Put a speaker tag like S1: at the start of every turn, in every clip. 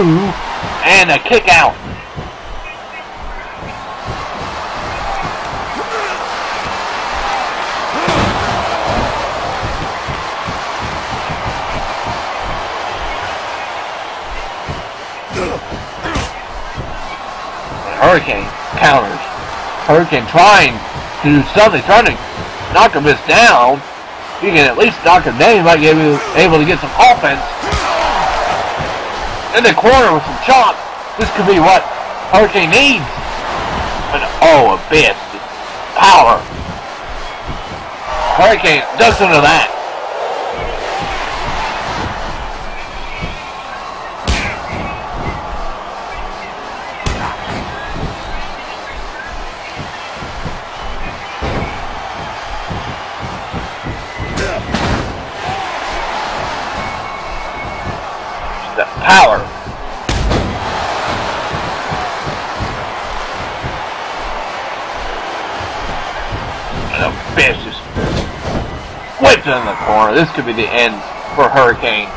S1: two, and a kick out. Hurricane counters. Hurricane trying to do something, trying to knock him this down. You can at least knock him down. You might be able to get some offense. In the corner with some chops. This could be what Hurricane needs. But oh, a bit. Power. Hurricane ducks into that. Abyss just whipped in the corner. This could be the end for Hurricane.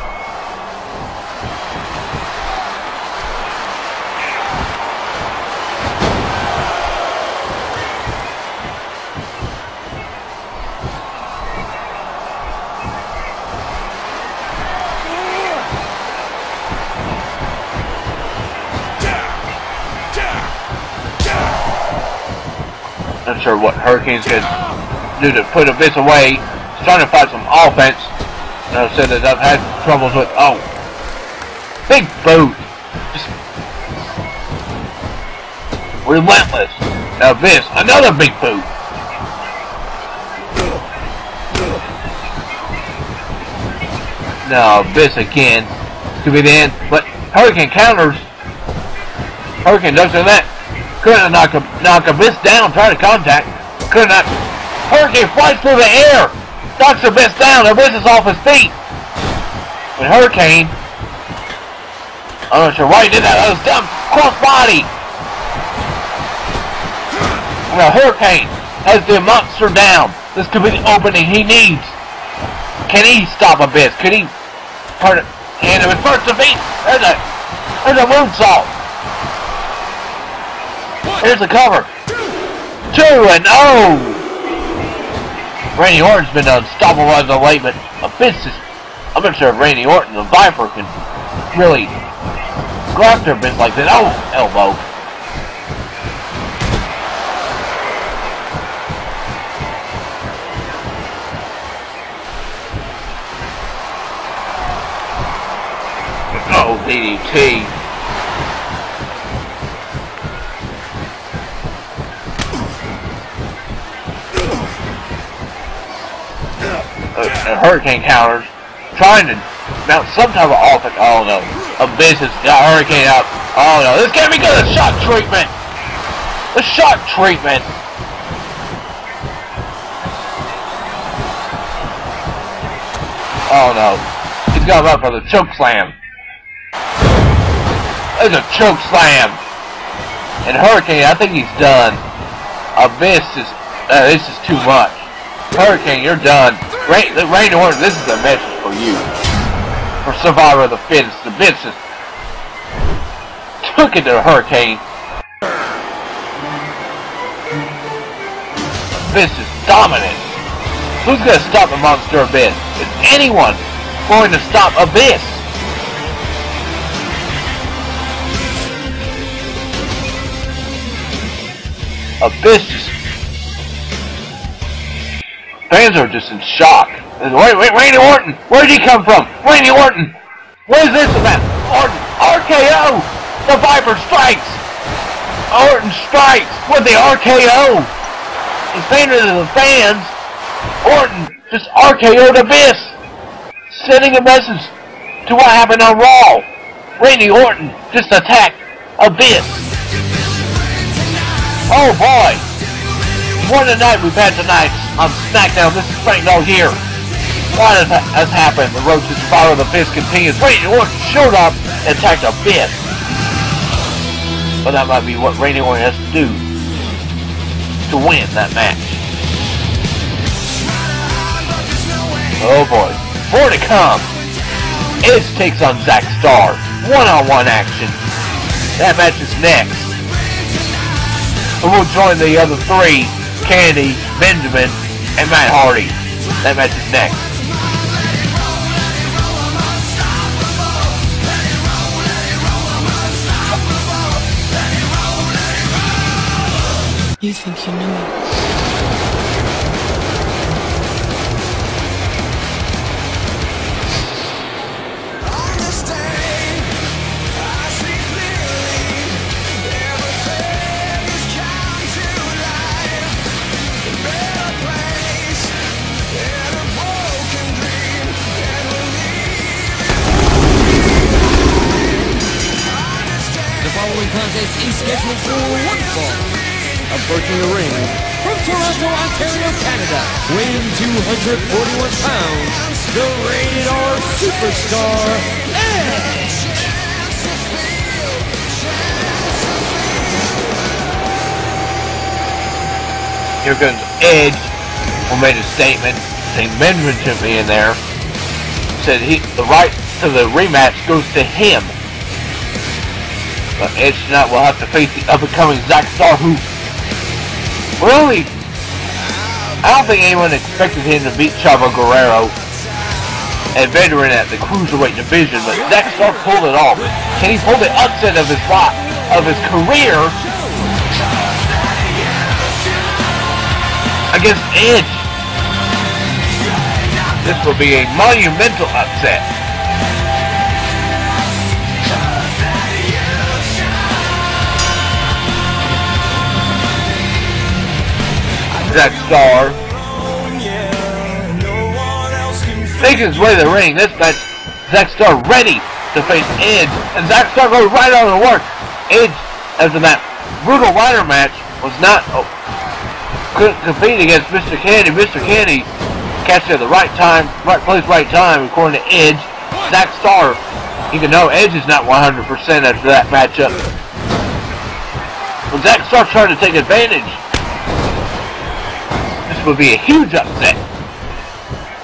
S1: Not sure what Hurricane's going to do to put Abyss away. He's trying to find some offense. And I said that I've had troubles with, oh, big boot. Relentless. Abyss, another big boot. Now Abyss again. Could be the end. But Hurricane counters. Hurricane does that. Couldn't knock a knock a Abyss down, try to contact. Could not. Hurricane flies through the air. Knocks Abyss down. Abyss is off his feet. And Hurricane. I'm not sure why he did that. That was dumb. Cross body. Now Hurricane has the monster down. This could be the opening he needs. Can he stop Abyss? Could he it? And it was first defeat. There's a there's a moonsault. Here's the cover. Two and oh! Randy Orton's been unstoppable as of late, but Abyss is. I'm not sure if Randy Orton, the Viper, can really go after Abyss like that. Oh, elbow. Oh, DDT. Uh, hurricane counters, trying to mount some type of offense. Oh no, Abyss has got hurricane out. Oh no, this can't be good. The shock treatment. The shock treatment. Oh no, he's got up for the choke slam. There's a choke slam. And Hurricane, I think he's done. Abyss is, uh, this is too much. Hurricane, you're done. Randy, Randy Orton, this is a message for you. For Survival of the Fittest. The just took it to the Hurricane. Abyss is dominant. Who's going to stop the Monster Abyss? Is anyone going to stop Abyss? Abyss Fans are just in shock. Wait, wait, Randy Orton! Where did he come from? Randy Orton! What is this about? Orton! RKO! The Viper strikes! Orton strikes with the RKO! He's painted to the fans. Orton just RKO'd Abyss! Sending a message to what happened on Raw. Randy Orton just attacked Abyss. Oh boy! What a night we've had tonight on SmackDown. This is No here. What has, has happened? The road to of the Fist continues. Randy Orton showed up and attacked Abyss. But that might be what Randy Orton has to do to win that match. Oh boy. More to come. Edge takes on Zack Starr. one-on-one action. That match is next. And we'll join the other three, Kennedy, Benjamin, and Matt Hardy. That match is next.
S2: You think you know it? Approaching the ring from Toronto, Ontario, Canada, weighing 241 pounds, the rated R superstar, Edge.
S1: Here comes Edge, who made a statement saying Benjamin took me in there. Said he the right to the rematch goes to him. But Edge tonight will have to face the up-and-coming Zack Starr, who really, I don't think anyone expected him to beat Chavo Guerrero, a veteran at the cruiserweight division. But Starr pulled it off. Can he pull the upset of his life, of his career against Edge? This will be a monumental upset. Zack Starr. His way to the ring. This match, Zack Starr ready to face Edge. And Zack Starr goes right on the work. Edge, after that brutal ladder match, was not oh, couldn't compete against Mr. Kennedy. Mr. Kennedy catch at the right time, right place, right time, according to Edge. Zack Starr, even though Edge is not 100% after that matchup. When Zack Starr trying to take advantage would be a huge upset.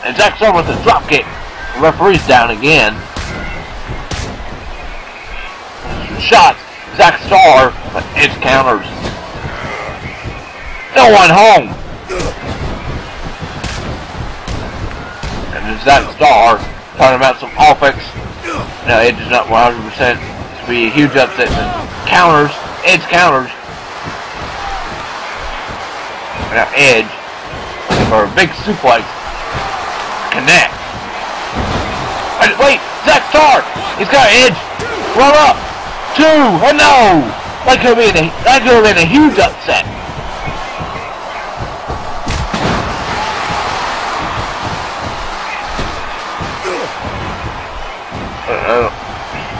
S1: And Starr with a drop kick. The referee's down again. Shots. Zack Starr, but Edge counters. No one home. And then Zack Starr talking about some offense. No, Edge is not 100%. This would be a huge upset. Counters. Edge counters. Now Edge or a big suplex. Connect. Wait, Zack Starr! He's got an edge. Roll up. Two. Oh no! That could have been a that could have been a huge upset.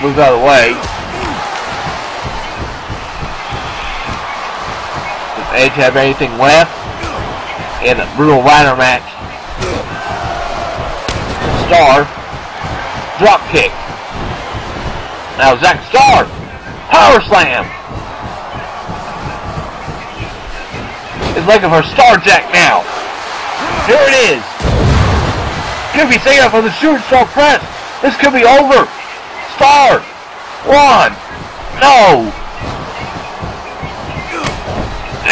S1: Move out of the way. Does Edge have anything left? In a brutal ladder match. Starr drop kick. Now Zack Starr power slam. Is looking for Star Jack now. Here it is. Could be taken for the shooting star press. This could be over. Starr. one, no.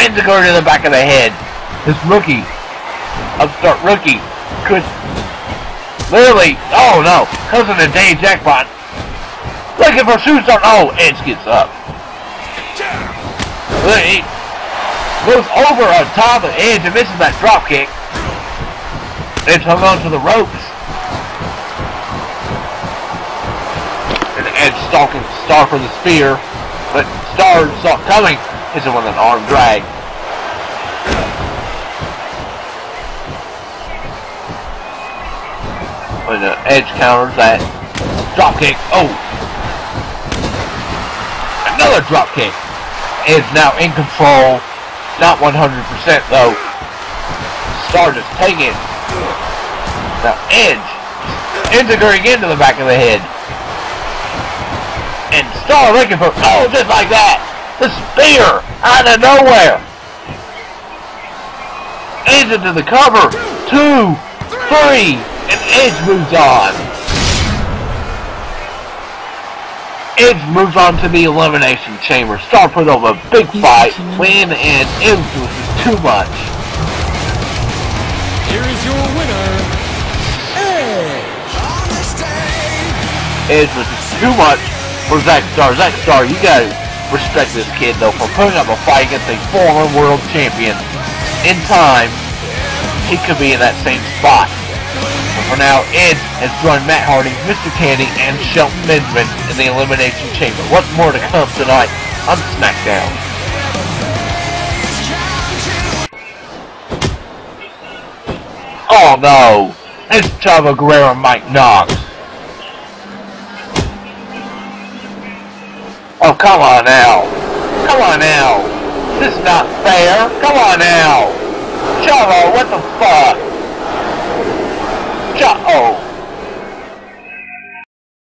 S1: Enziguri to the back of the head this rookie, upstart rookie, could literally, oh no, comes in a day jackpot. Looking for superstar. Oh, Edge gets up. He goes over on top of Edge and misses that drop kick. Edge hung on to the ropes. And Edge stalking Starr for the spear, but Starr saw coming. Hits him with an arm drag. When the edge counters that drop kick. Oh! Another drop kick. Is now in control. Not 100% though. Starr just taking it. Now Edge integrating into the back of the head. And Starr looking for, oh, just like that. The spear out of nowhere. Edge into the cover. Two, three, and Edge moves on. Edge moves on to the Elimination Chamber. Start put over a big fight. Win and Edge was too much.
S2: Here is your winner, Edge.
S1: Edge was too much for Zack Starr. Zack Starr, you gotta respect this kid though for putting up a fight against a former world champion. In time, he could be in that same spot. For now, Edge has joined Matt Hardy, Mr. Kennedy, and Shelton Benjamin in the Elimination Chamber. What's more to come tonight on SmackDown? Oh no! It's Chavo Guerrero Mike Knox. Oh, come on now. Come on now. This is not fair. Come on now. Chavo, what the fuck? Oh.